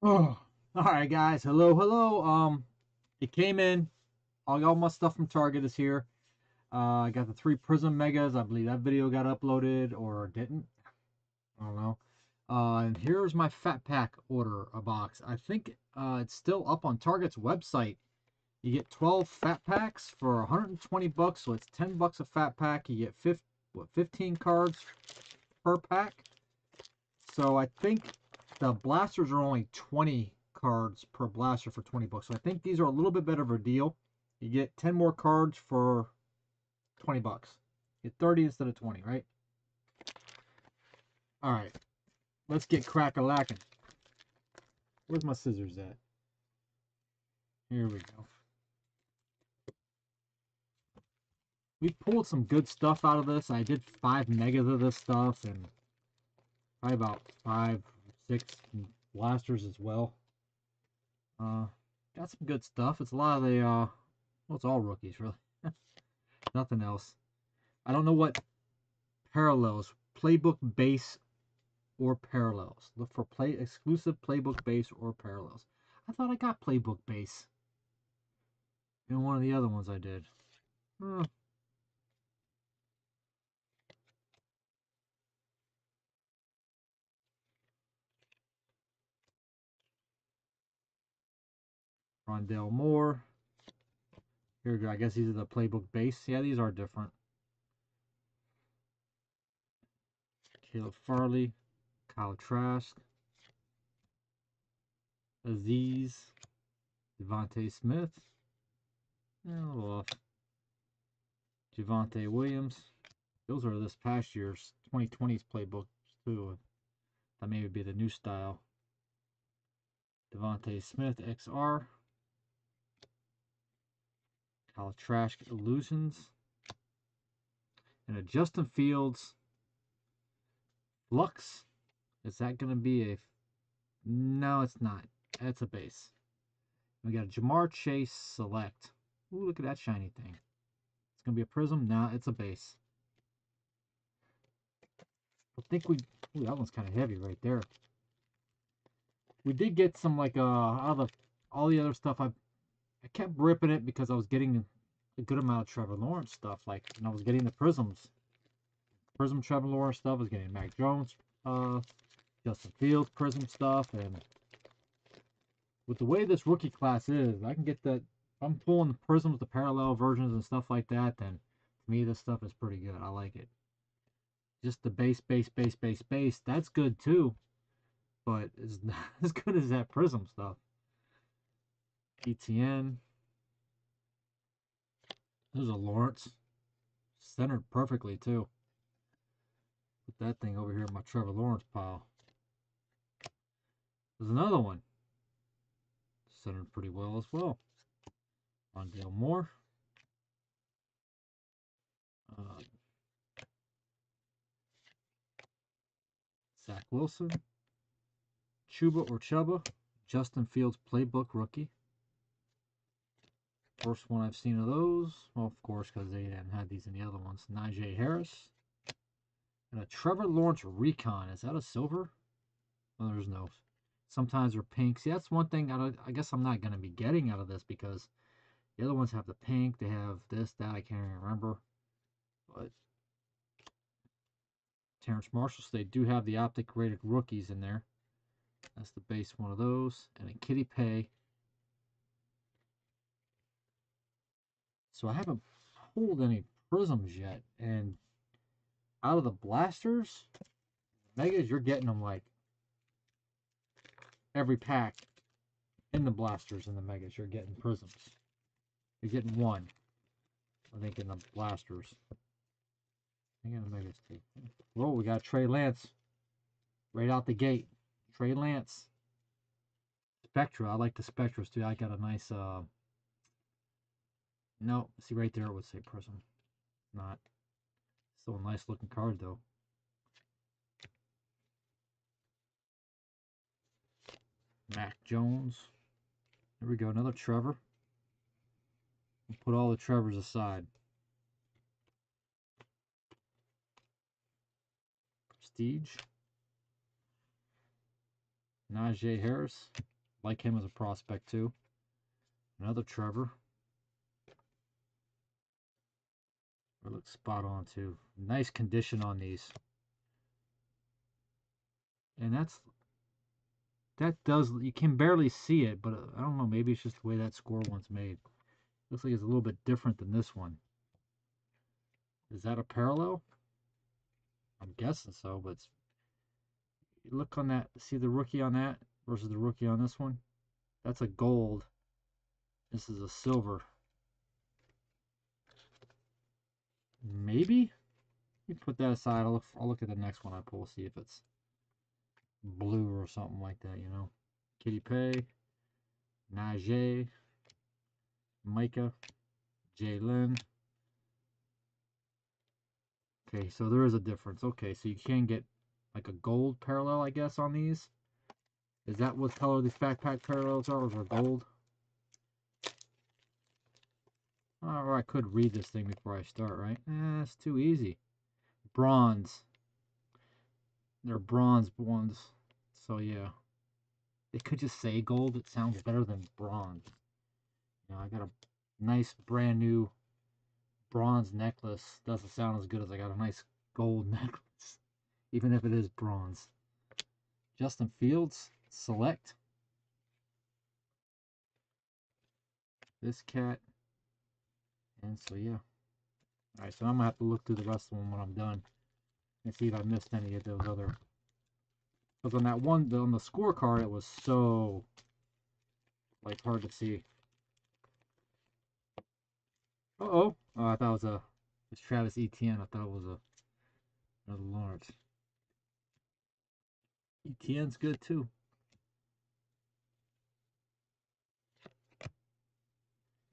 Oh, all right, guys. Hello, hello. Um, it came in. All, all my stuff from Target is here. Uh, I got the three Prizm Megas. I believe that video got uploaded or didn't. I don't know. Uh, and here's my Fat Pack order a box. I think uh, it's still up on Target's website. You get 12 Fat Packs for 120 bucks, so it's 10 bucks a Fat Pack. You get 15, what, 15 cards per pack. So I think the blasters are only 20 cards per blaster for 20 bucks. So I think these are a little bit better of a deal. You get 10 more cards for 20 bucks. You get 30 instead of 20, right? All right. Let's get crack-a-lacking. Where's my scissors at? Here we go. We pulled some good stuff out of this. I did five megas of this stuff and probably about five six blasters as well. Uh, got some good stuff. It's a lot of the, uh, well, it's all rookies, really. Nothing else. I don't know what parallels, playbook base or parallels. Look for play exclusive playbook base or parallels. I thought I got playbook base in one of the other ones I did. Huh. Rondale Moore. Here we go. I guess these are the playbook base. Yeah, these are different. Caleb Farley, Kyle Trask, Azeez, DeVonta Smith, yeah, a little off. Javonte Williams. Those are this past year's 2020's playbook too. That may be the new style. DeVonta Smith XR. Kyle Trask Illusions. And a Justin Fields Flux. Is that going to be a... No, it's not. That's a base. We got a Ja'Marr Chase Select. Ooh, look at that shiny thing. It's going to be a prizm? Nah, it's a base. I think we... Ooh, that one's kind of heavy right there. We did get some, like, uh, of the, all the other stuff. I I kept ripping it because I was getting a good amount of Trevor Lawrence stuff. Like, and I was getting the Prizms. Prizm Trevor Lawrence stuff. I was getting Mac Jones, uh, Justin Fields Prizm stuff. And with the way this rookie class is, I can get that. I'm pulling the Prizms, the parallel versions and stuff like that, then to me, this stuff is pretty good. I like it. Just the base, base, base, base, base. That's good too. But it's not as good as that Prizm stuff. Etienne. There's a Lawrence. Centered perfectly, too. Put that thing over here in my Trevor Lawrence pile. There's another one. Centered pretty well as well. Rondale Moore. Uh, Zach Wilson. Chuba or Chuba. Justin Fields playbook rookie. First one I've seen of those. Well, of course, because they hadn't had these in the other ones. Najee Harris. And a Trevor Lawrence Recon. Is that a silver? Oh, there's no. Sometimes they're pink. See, that's one thing I, I guess I'm not going to be getting out of this because the other ones have the pink. They have this, that. I can't even remember. But Terrace Marshall, so they do have the optic rated rookies in there. That's the base one of those. And a Kitty Pay So I haven't pulled any prizms yet. And out of the blasters, megas, you're getting them like every pack in the blasters and the megas. You're getting prizms. You're getting one. I think in the blasters. I in the megas too. Whoa, we got Trey Lance right out the gate. Trey Lance. Spectra. I like the Spectras too. I got a nice uh no, see right there it would say Prizm. Not. Still a nice looking card though. Mac Jones. There we go, another Trevor. We'll put all the Trevors aside. Prestige. Najee Harris. Like him as a prospect too. Another Trevor. It looks spot on too. Nice condition on these. And that's that does you can barely see it, but uh, I don't know, maybe it's just the way that score one's made. Looks like it's a little bit different than this one. Is that a parallel? I'm guessing so, but look on that. See the rookie on that versus the rookie on this one? That's a gold. This is a silver. Maybe? You put that aside. I'll look, I'll look at the next one I pull, see if it's blue or something like that, you know. Kitty Pay, Najee, Micah, Jalen. Okay, so there is a difference. Okay, so you can get like a gold parallel, I guess, on these. Is that what color these backpack parallels are, or gold? Or I could read this thing before I start, right? Eh, it's too easy. Bronze. They're bronze ones. So, yeah. They could just say gold. It sounds better than bronze. You know, I got a nice brand new bronze necklace. Doesn't sound as good as I got a nice gold necklace. Even if it is bronze. Justin Fields. Select. This cat. And so, yeah. Alright, so I'm going to have to look through the rest of them when I'm done. And see if I missed any of those other. Because on that one, on the scorecard, it was so, like, hard to see. Uh-oh. Oh, I thought it was a, it's Travis Etienne. I thought it was a, another Lawrence. Etienne's good, too.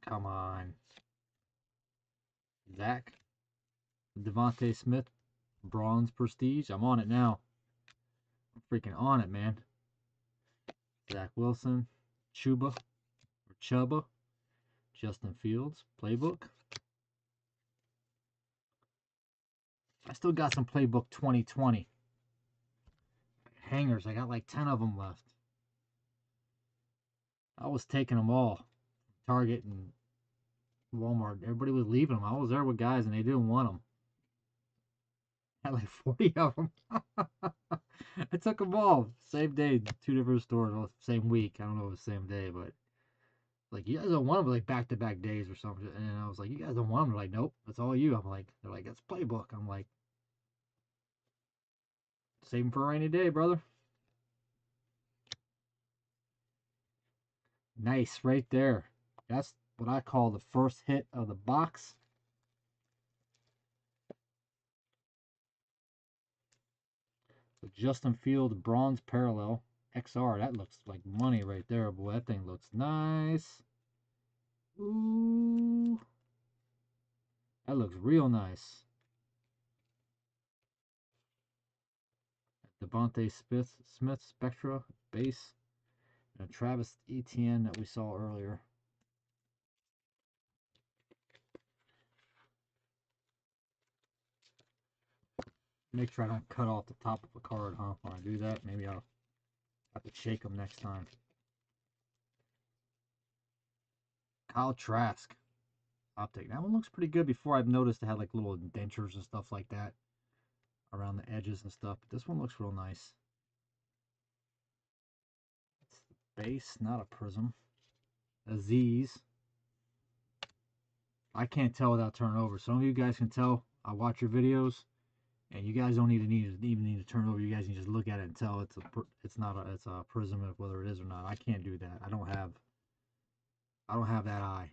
Come on. Zach. DeVonta Smith. Bronze Prestige. I'm on it now. I'm freaking on it, man. Zach Wilson. Chuba. Or Chuba. Justin Fields. Playbook. I still got some Playbook 2020. Hangers. I got like 10 of them left. I was taking them all. Target and Walmart. Everybody was leaving them. I was there with guys and they didn't want them. I had like 40 of them. I took them all. Same day, two different stores, same week. I don't know if it was the same day, but like, you guys don't want them like back to back days or something. And I was like, you guys don't want them. They're like, nope, that's all you. I'm like, they're like, that's playbook. I'm like, save them for a rainy day, brother. Nice, right there. That's what I call the first hit of the box. The Justin Field bronze parallel XR. That looks like money right there, boy. That thing looks nice. Ooh. That looks real nice. DeVonta Smith, Smith Spectra base. And Travis Etienne that we saw earlier. Make sure I don't cut off the top of the card, huh? When I do that, maybe I'll have to shake them next time. Kyle Trask. Optic. That one looks pretty good. Before I've noticed it had like little dentures and stuff like that around the edges and stuff. But this one looks real nice. It's the base, not a prizm. Azeez. I can't tell without turning over. Some of you guys can tell. I watch your videos. And you guys don't need to even need to turn over. You guys can just look at it and tell it's a it's not a it's a prizm of whether it is or not. I can't do that. I don't have I don't have that eye.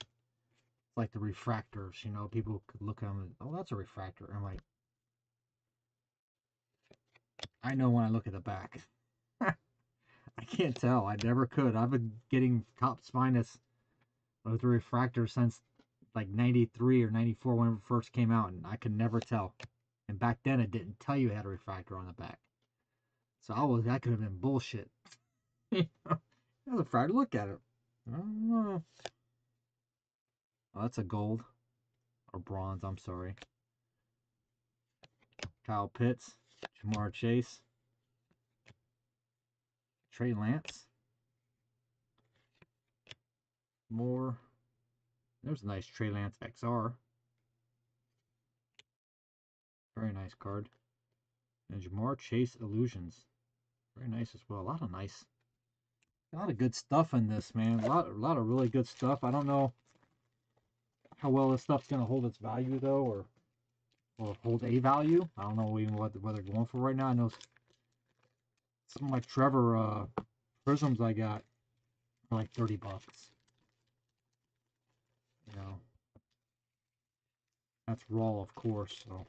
It's like the refractors, you know. People could look at them and oh, that's a refractor. I'm like, I know when I look at the back. I can't tell. I never could. I've been getting Topps Finest with refractor since like 93 or 94 when it first came out, and I could never tell. And back then, it didn't tell you it had a refractor on the back. So I was that could have been bullshit. I was afraid to look at it. I don't know. Oh, that's a gold or bronze. I'm sorry. Kyle Pitts, Ja'Marr Chase, Trey Lance. More. There's a nice Trey Lance XR. Very nice card. And Ja'Marr Chase Illusions. Very nice as well. A lot of nice. A lot of good stuff in this, man. A lot, a lot of really good stuff. I don't know how well this stuff's going to hold its value, though, or or hold a value. I don't know even what, what they're going for right now. I know some of my Trevor uh, prizms I got for like 30 bucks. You know, that's raw, of course. So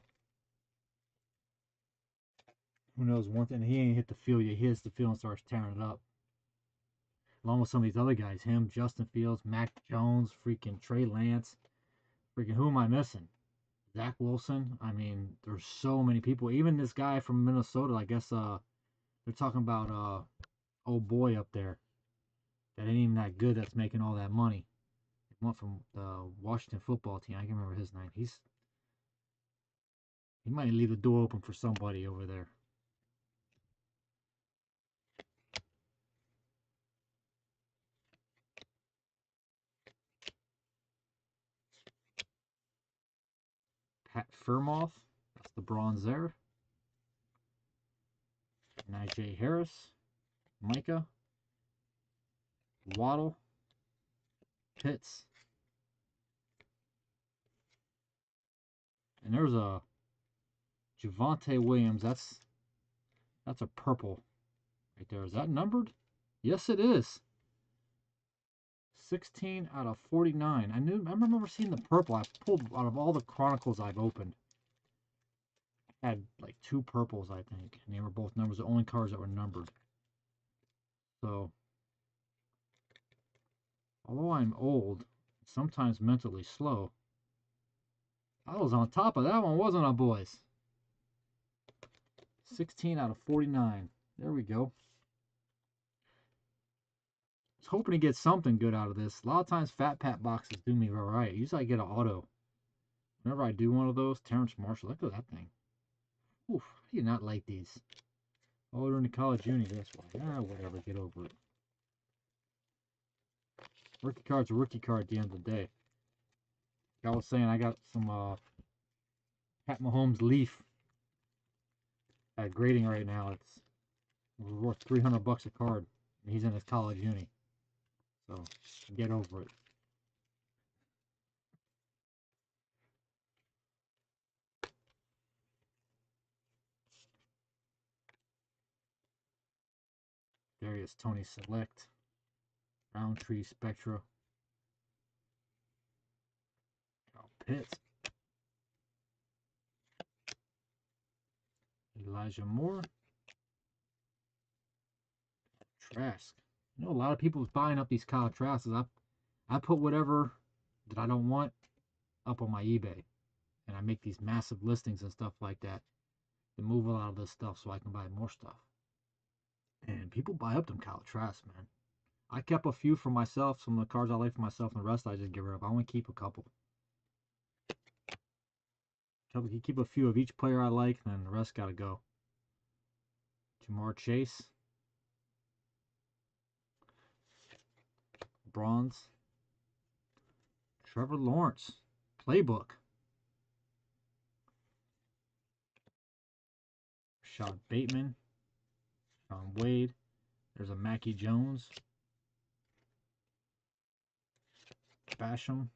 who knows? One thing he ain't hit the field yet. He hits the field and starts tearing it up. Along with some of these other guys, him, Justin Fields, Mac Jones, freaking Trey Lance, freaking who am I missing? Zach Wilson. I mean, there's so many people. Even this guy from Minnesota. I guess uh, they're talking about uh, old boy up there that ain't even that good. That's making all that money. One from the Washington football team. I can remember his name. He's he might leave the door open for somebody over there. Pat Freiermuth, That's the bronze there. Najee Harris. Micah. Waddle. Pitts. And there's a Javonte Williams. That's that's a purple right there. Is that numbered? Yes, it is. 16 out of 49. I knew I remember seeing the purple. I pulled out of all the chronicles I've opened. Had like two purples, I think, and they were both numbers. The only cards that were numbered. So, although I'm old, sometimes mentally slow, I was on top of that one, wasn't I, boys? 16 out of 49. There we go was hoping to get something good out of this. A lot of times Fat Pack boxes do me all right. Usually I get an auto. Whenever I do one of those, Terrence Marshall, look at that thing. Oof, how do not like these? Oh, in the college uni, that's why. Ah, whatever, get over it. Rookie card's a rookie card at the end of the day. I was saying, I got some uh, Pat Mahomes Leaf at grading right now. It's worth 300 bucks a card. He's in his college uni. So get over it. Darius Toney Select. Rountree Spectra. Pitts. Elijah Moore. Trask. You know, a lot of people buying up these Kyle Trasks. I, I put whatever that I don't want up on my eBay. And I make these massive listings and stuff like that to move a lot of this stuff so I can buy more stuff. And people buy up them Kyle Trasks, man. I kept a few for myself, some of the cards I like for myself, and the rest I just give rid of. I only keep a couple. Keep a few of each player I like, and then the rest got to go. Ja'Marr Chase. bronze. Trevor Lawrence, playbook. Sean Bateman, Shaun Wade. There's a Mackie Jones. Basham.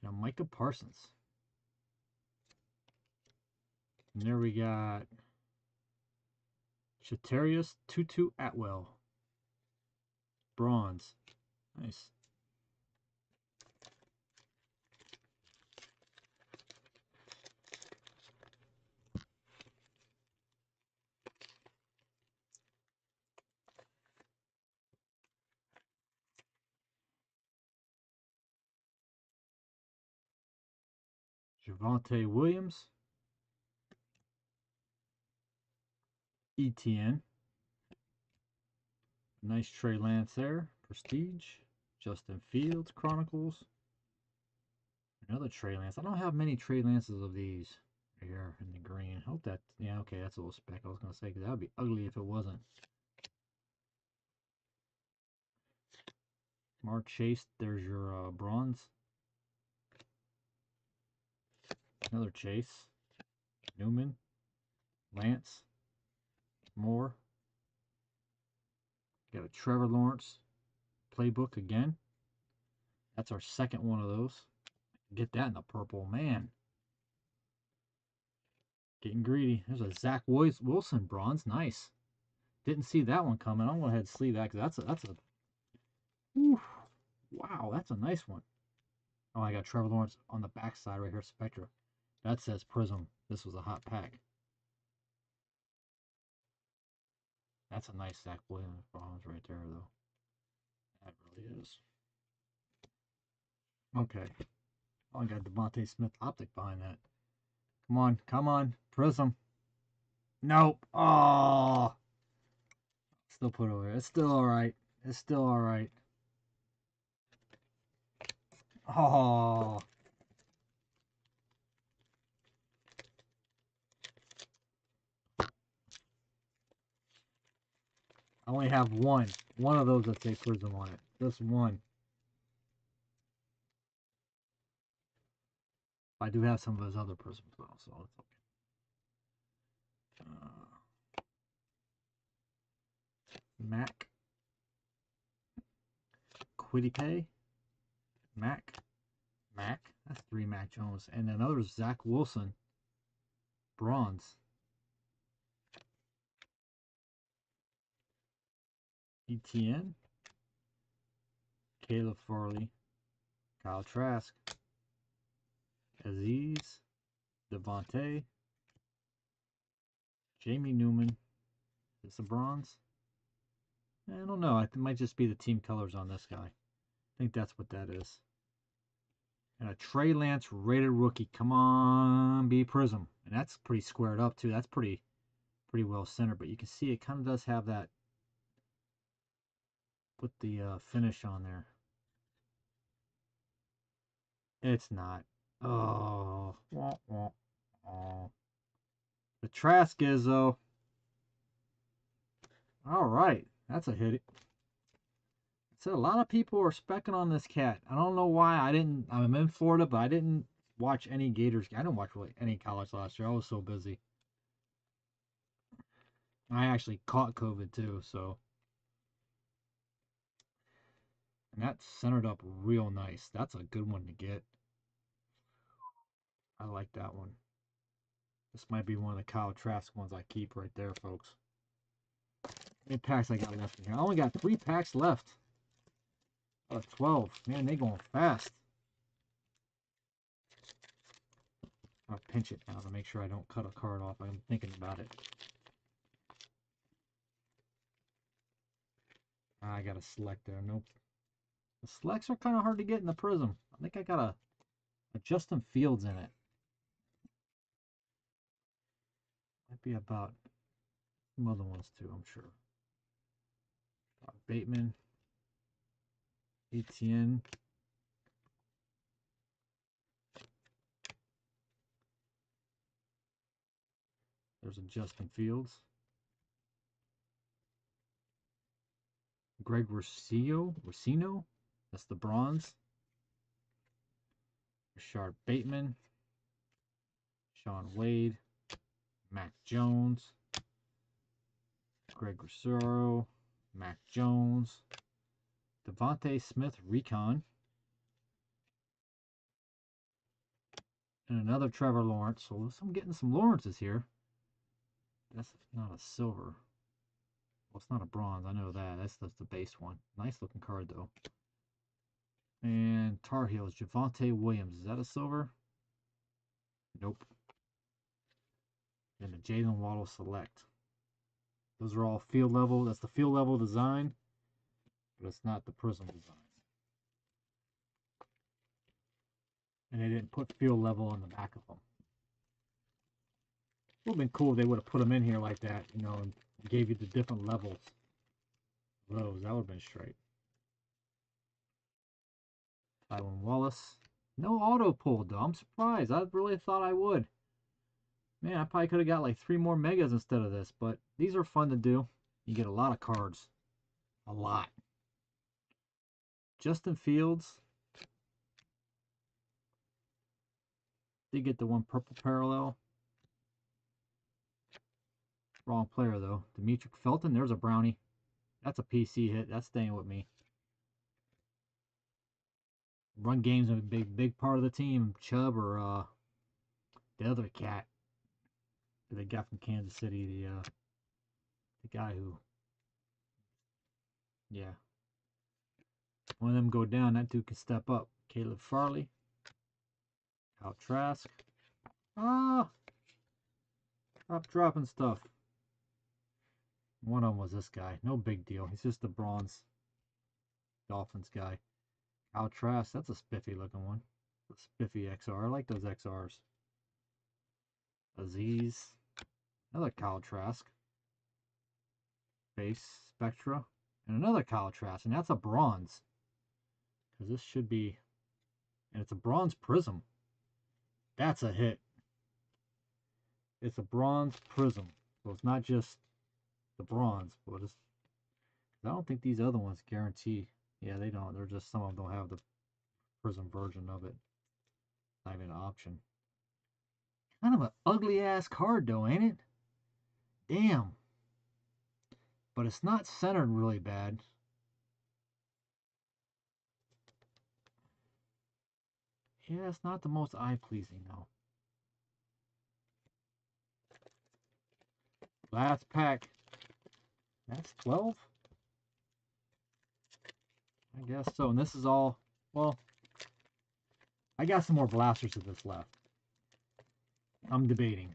And a Micah Parsons. And there we got Chatarius Tutu Atwell. Bronze. Nice. Javonte Williams. Etienne, Nice Trey Lance there. Prestige. Justin Fields Chronicles. Another Trey Lance. I don't have many Trey Lances of these here in the green. Hope that, yeah, okay, that's a little speck. I was going to say, because that would be ugly if it wasn't. Mark Chase, there's your uh, bronze. Another Chase. Newman. Lance. Moore. Got a Trevor Lawrence playbook again. That's our second one of those. Get that in the purple, man. Getting greedy. There's a Zach Wilson bronze. Nice. Didn't see that one coming. To go ahead and sleeve that because that's a, that's a, whew, wow, that's a nice one. Oh, I got Trevor Lawrence on the backside right here, Spectra. That says Prizm. This was a hot pack. That's a nice Zach Williams bronze right there, though. That really is. Okay. Oh, I got DeVonta Smith optic behind that. Come on, come on, Prizm. Nope. Oh. Still put over. It's still all right. It's still all right. Oh. I only have one. One of those that say Prizm on it. Just one. I do have some of those other prizms though, so it's okay. Uh, Mac. Quiddy Mac. Mac. That's three Mac Jones. And another Zach Wilson. Bronze. Etienne, Caleb Farley, Kyle Trask, Azeez, DeVonta, Jamie Newman. Is a bronze? I don't know. It might just be the team colors on this guy. I think that's what that is. And a Trey Lance rated rookie. Come on, be Prizm. And that's pretty squared up too. That's pretty pretty well centered. But you can see it kind of does have that put the uh, finish on there. It's not. Oh, wah, wah, oh. The Trask is though. All right, that's a hit. So a lot of people are specking on this cat. I don't know why. I didn't. I'm in Florida, but I didn't watch any Gators. I didn't watch really any college last year. I was so busy. I actually caught COVID too, so and that's centered up real nice. That's a good one to get. I like that one. This might be one of the Kyle Trask ones I keep right there, folks. How packs I got left in here? I only got three packs left. Out of 12. Man, they going fast. I'll pinch it now to make sure I don't cut a card off. I'm thinking about it. I got to select there. Nope. The selects are kind of hard to get in the Prizm. I think I got a, a Justin Fields in it. Might be about some other ones too, I'm sure. Bateman, Etienne. There's a Justin Fields. Greg Rossio, Rossino, that's the bronze. Rashod Bateman, Shaun Wade, Mac Jones, Greg Rossero, Mac Jones, DeVonta Smith Recon, and another Trevor Lawrence. So I'm getting some Lawrences here. That's not a silver. Well, it's not a bronze. I know that. That's, that's the base one. Nice looking card, though. And Tar Heels, Javonte Williams. Is that a silver? Nope. And the Jaylen Waddle Select. Those are all field level. That's the field level design, but it's not the prizm design. And they didn't put field level on the back of them. It would have been cool if they would have put them in here like that, you know, and gave you the different levels. Those, that would have been straight. Tylan Wallace. No auto pull, though. I'm surprised. I really thought I would. Man, I probably could have got like three more megas instead of this, but these are fun to do. You get a lot of cards. A lot. Justin Fields. Did get the one purple parallel. Wrong player though. Demetric Felton. There's a brownie. That's a PC hit. That's staying with me. Run game's a big big part of the team. Chubb or uh, the other cat they got from Kansas City. The uh, the guy who, yeah. One of them go down, that dude can step up. Caleb Farley. Kyle Trask. Ah! Stop dropping stuff. One of them was this guy. No big deal. He's just a bronze Dolphins guy. Kyle Trask. That's a spiffy looking one. A spiffy XR. I like those XRs. Azeez. Another Kyle Trask. Base Spectra. And another Kyle Trask. And that's a bronze. Because this should be... And it's a bronze prizm. That's a hit. It's a bronze prizm. So it's not just the bronze, but it's... I don't think these other ones guarantee. Yeah, they don't. They're just, some of them don't have the prizm version of it. Not even an option. Kind of an ugly ass card though, ain't it? Damn. But it's not centered really bad. Yeah, it's not the most eye-pleasing though. Last pack. That's 12? I guess so. And this is all, well, I got some more blasters of this left. I'm debating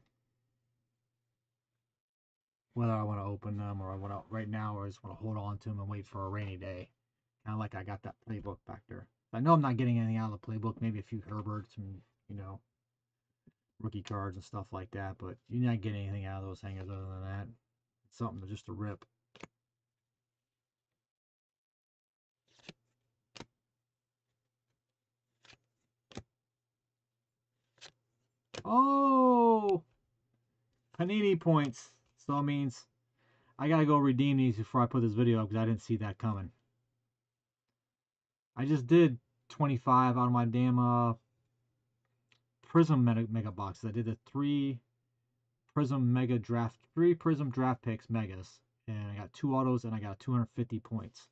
whether I want to open them or I want to right now or I just want to hold on to them and wait for a rainy day. Kind of like I got that playbook back there. I know I'm not getting anything out of the playbook. Maybe a few Herberts and you know rookie cards and stuff like that. But you're not getting anything out of those hangers other than that. It's something to just a rip. Oh, Panini points. So it means I gotta go redeem these before I put this video up because I didn't see that coming. I just did 25 out of my damn uh, Prizm mega, mega boxes. I did the three Prizm mega draft, three Prizm draft picks megas, and I got two autos and I got 250 points.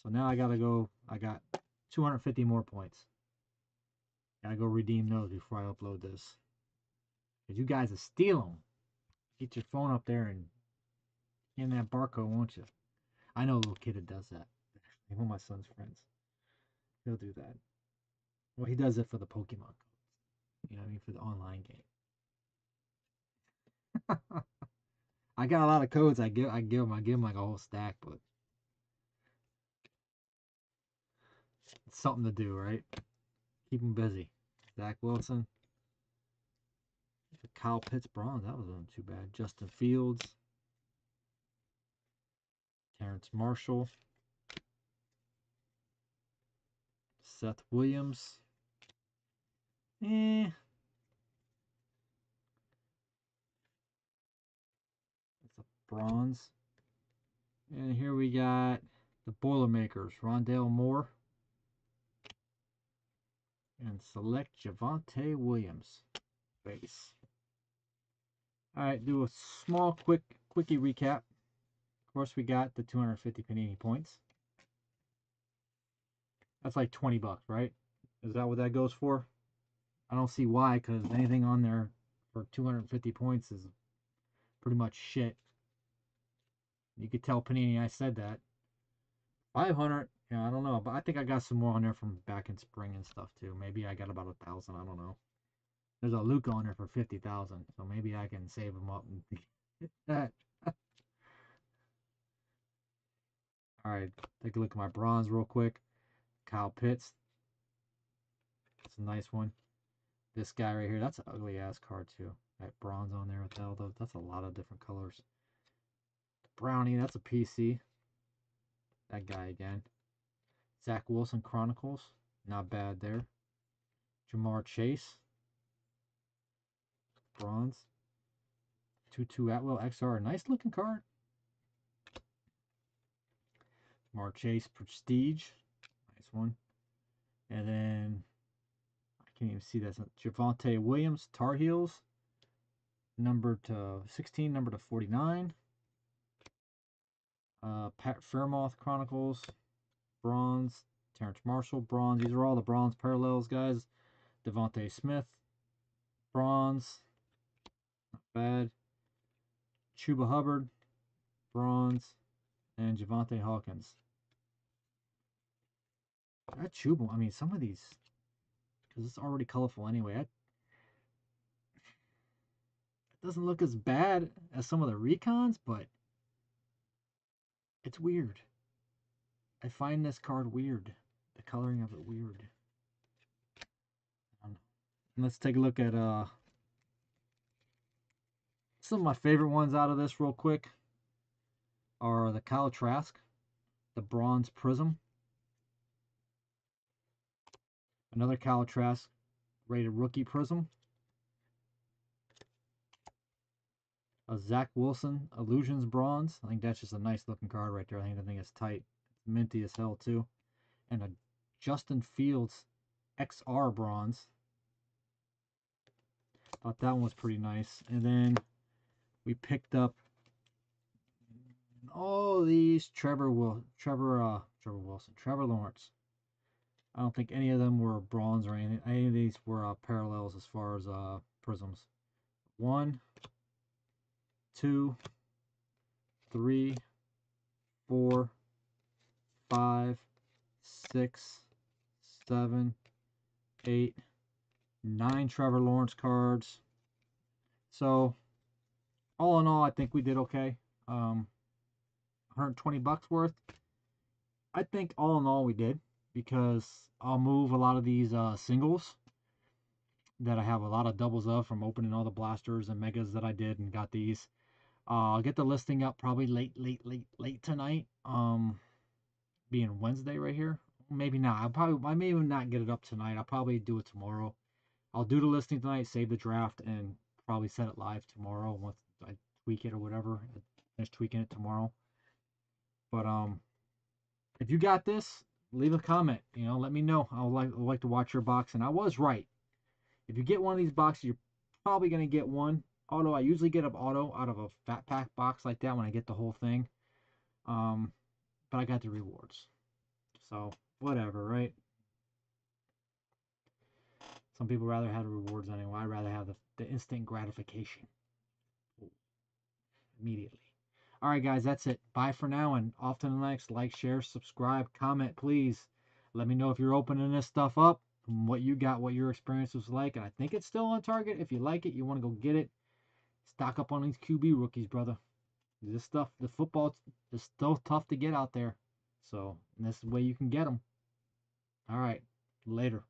So now I gotta go. I got 250 more points. Gotta go redeem those before I upload this. Because you guys are steal them. Get your phone up there and in that barcode, won't you? I know a little kid that does that. One of my son's friends. He'll do that. Well, he does it for the Pokemon You know what I mean? For the online game. I got a lot of codes. I give. I give him. I give him like a whole stack, but it's something to do, right? Keep him busy. Zach Wilson. Kyle Pitts bronze. That wasn't too bad. Justin Fields. Terrence Marshall. Seth Williams. Eh. It's a bronze. And here we got the Boilermakers. Rondale Moore. And select Javonte Williams. Base. All right, do a small, quick, quickie recap. Of course, we got the 250 Panini points. That's like 20 bucks, right? Is that what that goes for? I don't see why, because anything on there for 250 points is pretty much shit. You could tell Panini I said that. 500, yeah, I don't know, but I think I got some more on there from back in spring and stuff too. Maybe I got about a thousand, I don't know. There's a Luke on there for 50000 so maybe I can save him up and get that. Alright, take a look at my bronze real quick. Kyle Pitts. That's a nice one. This guy right here, that's an ugly ass card too. That bronze on there with all those. That's a lot of different colors. Brownie, that's a PC. That guy again. Zach Wilson Chronicles. Not bad there. Ja'Marr Chase bronze. Tutu Atwell XR. Nice looking card. Mar Chase Prestige. Nice one. And then I can't even see that. Javonte Williams, Tar Heels. Number to 16, number to 49. Uh, Pat Freiermuth Chronicles, bronze. Terrace Marshall, bronze. These are all the bronze parallels, guys. DeVonta Smith, bronze. Bad. Chuba Hubbard, bronze. And Javante Hawkins. That Chuba, I mean, some of these, because it's already colorful anyway, it doesn't look as bad as some of the recons, but it's weird. I find this card weird. The coloring of it weird. Um, let's take a look at uh some of my favorite ones out of this real quick are the Kyle Trask, the Bronze Prizm. Another Kyle Trask rated rookie prizm. A Zach Wilson Illusions Bronze. I think that's just a nice looking card right there. I think the thing is tight. Minty as hell too. And a Justin Fields XR Bronze. Thought that one was pretty nice. And then we picked up all these Trevor Will Trevor uh Trevor Wilson Trevor Lawrence. I don't think any of them were bronze or anything. Any of these were uh, parallels as far as uh, prizms. One, two, three, four, five, six, seven, eight, nine Trevor Lawrence cards. So, all in all, I think we did okay. Um, 120 bucks worth. I think all in all we did because I'll move a lot of these uh, singles that I have a lot of doubles of from opening all the blasters and megas that I did and got these. Uh, I'll get the listing up probably late, late, late, late tonight. Um, being Wednesday right here. Maybe not. I'll probably I may even not get it up tonight. I'll probably do it tomorrow. I'll do the listing tonight, save the draft, and probably set it live tomorrow once tweak it or whatever. Finish tweaking it tomorrow. But um, if you got this, leave a comment. You know, let me know. I would like, would like to watch your box. And I was right. If you get one of these boxes, you're probably going to get one. Auto, I usually get an auto out of a fat pack box like that when I get the whole thing. Um, but I got the rewards. So, whatever, right? Some people rather have the rewards anyway. I'd rather have the, the instant gratification. Immediately. All right, guys, that's it. Bye for now, and off to the next. Like, share, subscribe, comment, please. Let me know if you're opening this stuff up, what you got, what your experience was like. And I think it's still on target. If you like it, you want to go get it. Stock up on these QB rookies, brother. This stuff, the football is still tough to get out there. So, this is the way you can get them. All right, later.